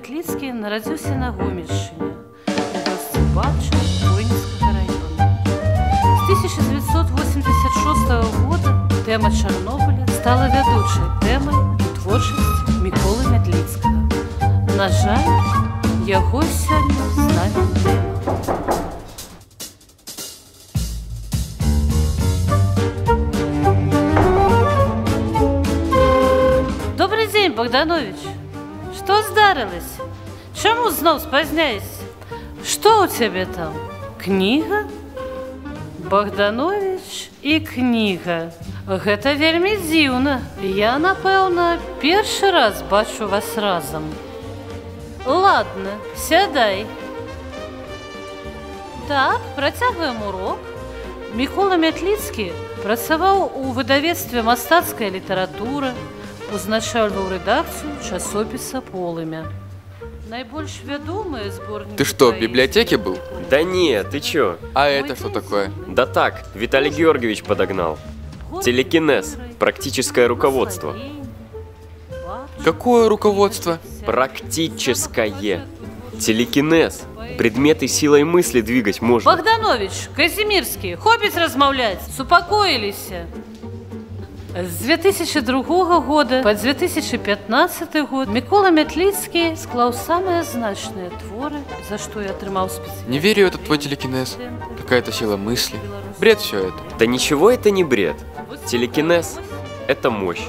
Мятліцкі нарадзіўся на гомельшчыне у вёсцы бабча войніцкага района з 1986 года тэма чарнобыля стала вядучай тэмай у творчасці міколы мятліцкага на жаль яго сёння з намі няма. Добрый день, Богданович. Что здарилось? Чому знов спазняешься? Что у тебя там? Книга? Богданович і кніга. Гэта вельмі дзіўна. Я, напэўна, першы раз бачу вас разам. Ладно, сядай. Так, працягваем урок. Мікола Мятліцкі працаваў у выдавецтве мастацкая літаратура, узначальваў рэдакцыю часопіса полымя. Найбольш вядомыя зборнікі Ты что, в украінскай библиотеке был? літаратуры. Да нет, ты чё? А это что такое? Да так, Виталий Георгиевич подогнал. Телекинез. Практическое руководство. Какое руководство? Практическое. Телекинез. Предметы силой мысли двигать можно. Богданович, Казимирский, хопіць размаўляць, супакоіліся. З 2002 года по 2015 год Мікола Мятліцкі склаў самыя значныя творы, за што і атрымаў спецыяльны Не верю в этот твой телекинез. Какая-то сила мысли. Бред все это. Да ничего это не бред. Телекинез – это мощь.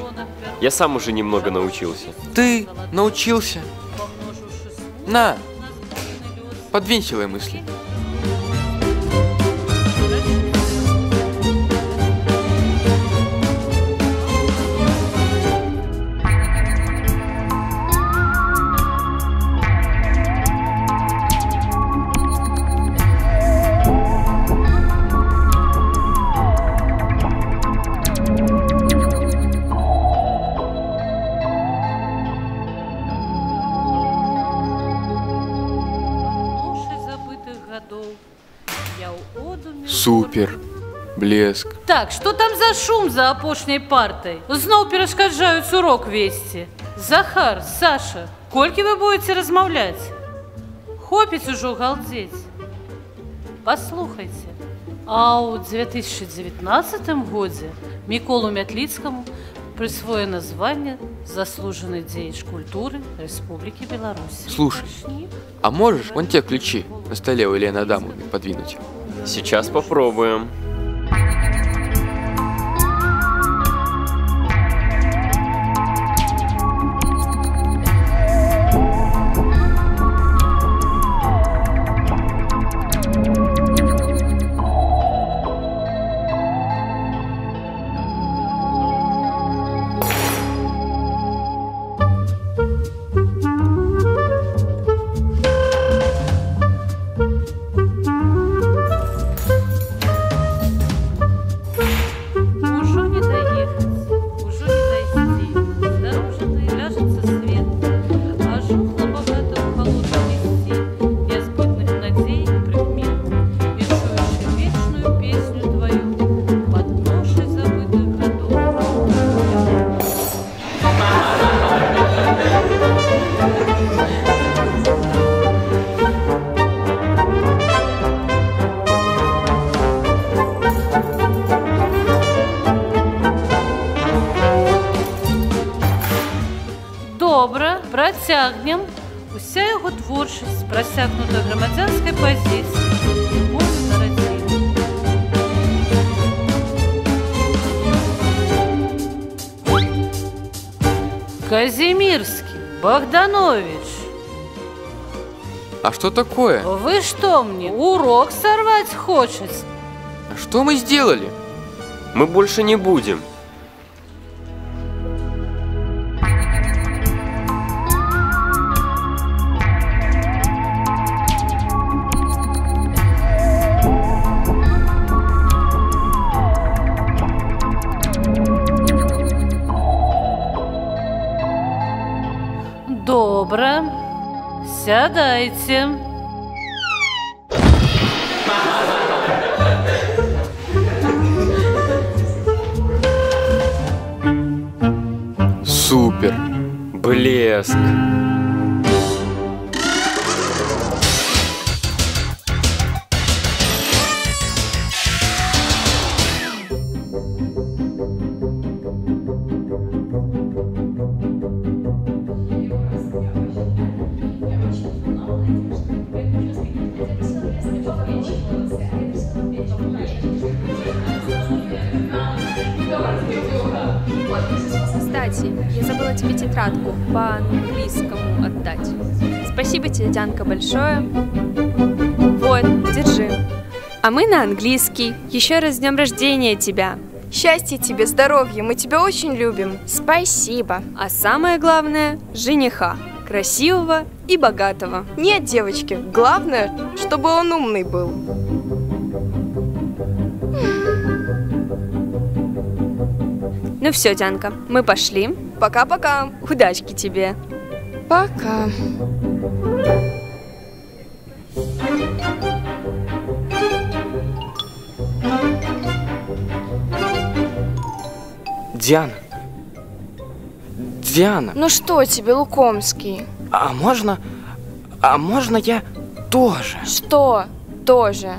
Я сам уже немного научился. Ты научился? На, подвинь силой мысли. Супер. Блеск. Так, што там за шум за апошняй партай? Зноў перашкаджаюць урок весці. Захар, Саша, колькі вы будете размаўляць? Хопіць ужо галдзець. Паслухайце. А ў 2019 годзе Міколу Мятліцкаму прысвоена званне заслужаны дзеяч культуры Рэспублікі Беларусь. Слушай. А можешь вон те ключи на столе у Елены Адамовны подвинуть? Сейчас попробуем. творчасць прасякнута грамадзянскай пазіцыяй. любоўю да радзімы. Казимирский, Богданович, А что такое? вы что мне, урок сорвать хочете? А что мы сделали? Мы больше не будем. Сядайте. Супер. Блеск. Дианка, большое. Вот, держи. А мы на английский. Еще раз с днем рождения тебя. Счастья тебе, здоровья, мы тебя очень любим. Спасибо. А самое главное – жениха. Красивого и богатого. Нет, девочки, главное, чтобы он умный был. Ну все, Дианка, мы пошли. Пока-пока. Удачки тебе. Пока. Диана. Диана, Ну что тебе, Лукомский? а можно... А можно я тоже Что? Тоже.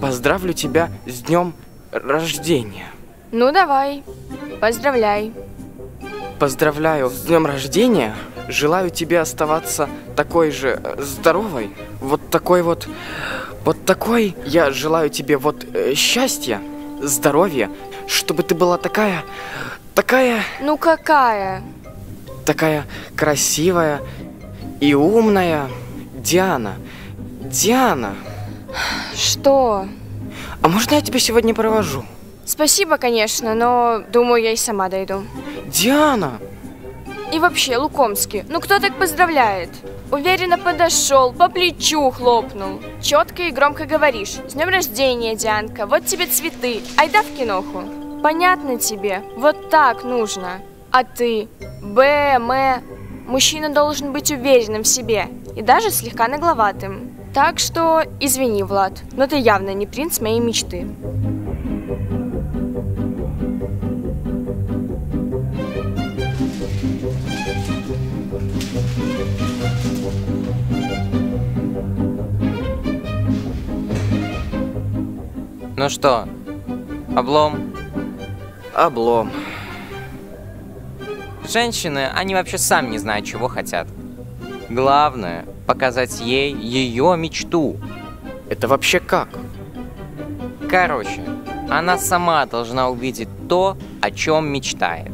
поздравлю тебя с днем рождения? Ну давай, поздравляй. Поздравляю с днем рождения. Желаю тебе оставаться такой же э, здоровой. Вот такой вот... Вот такой. Я желаю тебе вот э, счастья, здоровья, чтобы ты была такая... Такая... Ну какая? Такая красивая и умная. Диана. Диана. Что? А можно я тебя сегодня провожу? Спасибо, конечно, но думаю, я и сама дойду. Диана! И вообще, Лукомский, ну кто так поздравляет? Уверенно подошел, по плечу хлопнул. Четко и громко говоришь. С днем рождения, Дианка, вот тебе цветы. Айда в киноху. Понятно тебе, вот так нужно. А ты? Б, М. Мужчина должен быть уверенным в себе и даже слегка нагловатым. Так что, извини, Влад, но ты явно не принц моей мечты. Ну что, облом? Облом. Женщины, они вообще сами не знают, чего хотят. Главное – показать ей ее мечту. Это вообще как? Короче, она сама должна увидеть то, о чем мечтает.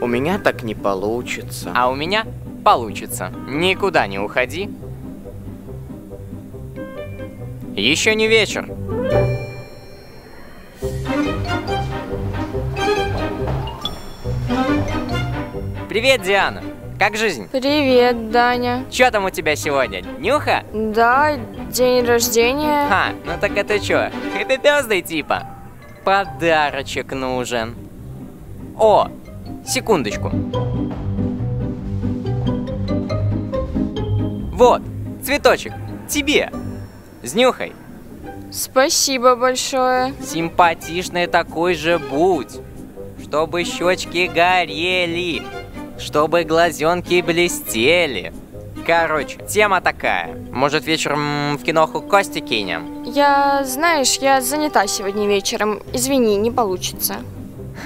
У меня так не получится. А у меня получится. Никуда не уходи. Еще не вечер. Привет, Диана. Как жизнь? Привет, Даня. Че там у тебя сегодня? Нюха? Да, день рождения. Ха, ну так это чё? Хэппи Бёздэй типа? Подарочек нужен. О, секундочку. Вот, цветочек, тебе. Снюхай. Спасибо большое. Симпатичный такой же будь. Чтобы щечки горели. Чтобы глазенки блестели. Короче, тема такая. Может вечером в киноху Кости кинем? Я, знаешь, я занята сегодня вечером. Извини, не получится.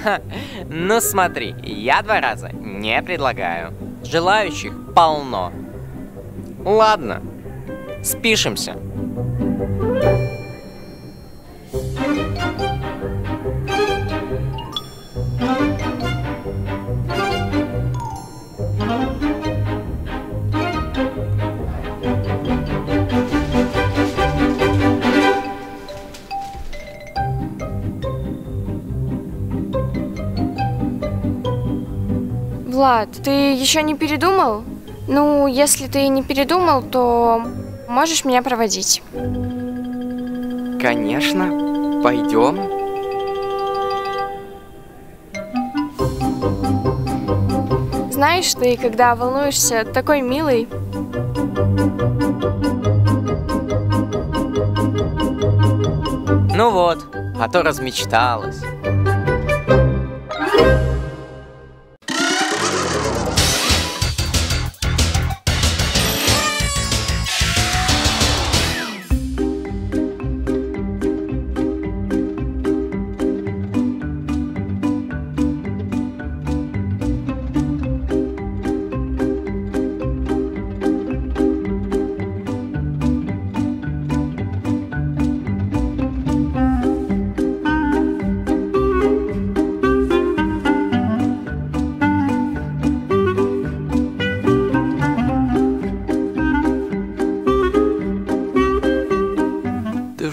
Ха, ну смотри, я два раза не предлагаю. Желающих полно. Ладно, спишемся. Влад, ты еще не передумал? Ну, если ты не передумал, то можешь меня проводить. Конечно. Пойдем. Знаешь, ты, когда волнуешься, такой милый. Ну вот, а то размечталась.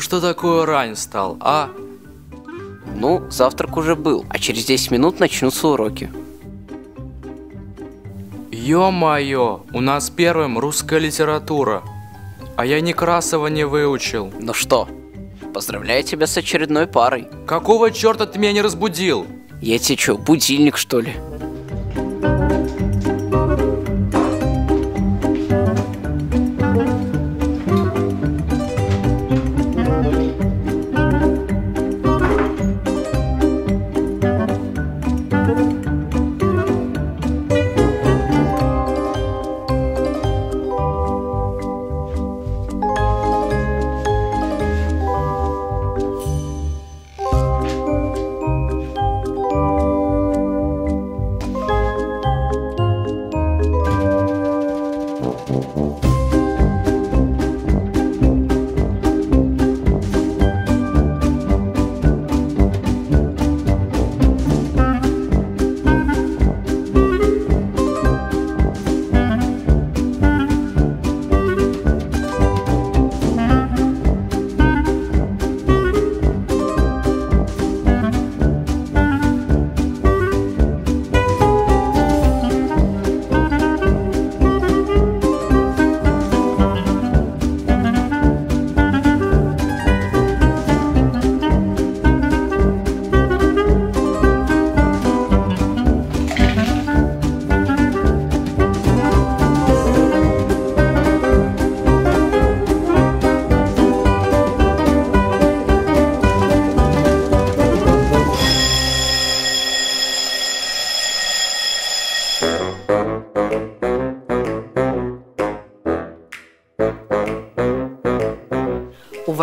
Что такую рань стал, а? Ну, завтрак уже был, а через 10 минут начнутся уроки. Ё-моё, у нас первым русская литература. А я Некрасова не выучил. Ну что, поздравляю тебя с очередной парой. Какого черта ты меня не разбудил? Я тебе что, будильник что ли?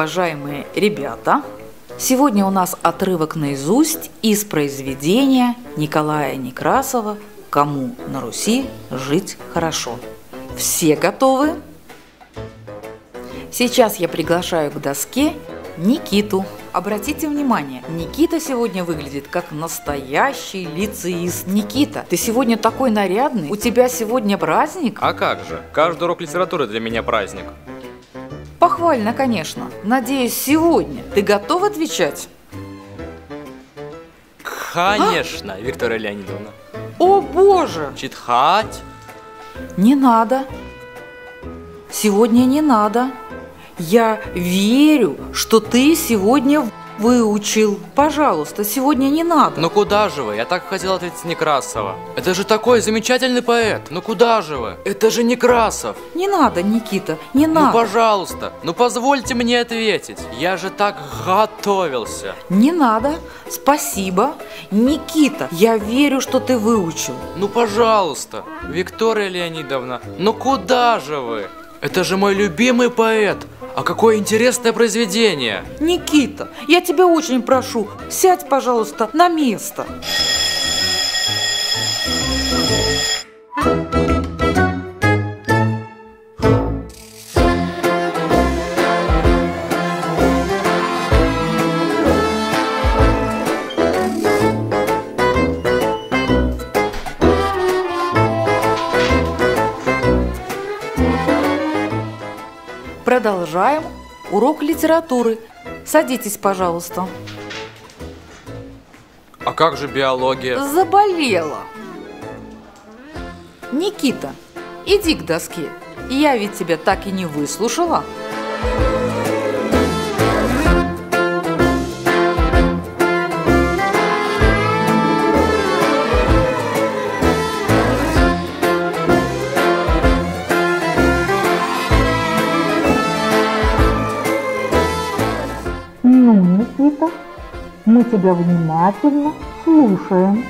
Уважаемые ребята, сегодня у нас отрывок наизусть из произведения Николая Некрасова «Кому на Руси жить хорошо». Все готовы? Сейчас я приглашаю к доске Никиту. Обратите внимание, Никита сегодня выглядит как настоящий лицеист. Никита, ты сегодня такой нарядный, у тебя сегодня праздник? А как же? Каждый урок литературы для меня праздник. Похвально, конечно. Надеюсь, сегодня ты готов отвечать? Конечно, Виктория Леонидовна. О боже! Читхать? Не надо. Сегодня не надо. Я верю, что ты сегодня выучил. Пожалуйста, сегодня не надо. Ну куда же вы? Я так хотел ответить Некрасова. Это же такой замечательный поэт. Ну куда же вы? Это же Некрасов. Не надо, Никита, не Ну надо. пожалуйста, ну позвольте мне ответить. Я же так готовился. Не надо. Спасибо. Никита, я верю, что ты выучил. Ну пожалуйста, Виктория Леонидовна, ну куда же вы? Это же мой любимый поэт. А какое интересное произведение. Никита, я тебя очень прошу, сядь, пожалуйста, на место. Продолжаем урок литературы. Садитесь, пожалуйста. А как же биология? Заболела. Никита, иди к доске. Я ведь тебя так и не выслушала. Никита, тебя внимательно слушаем.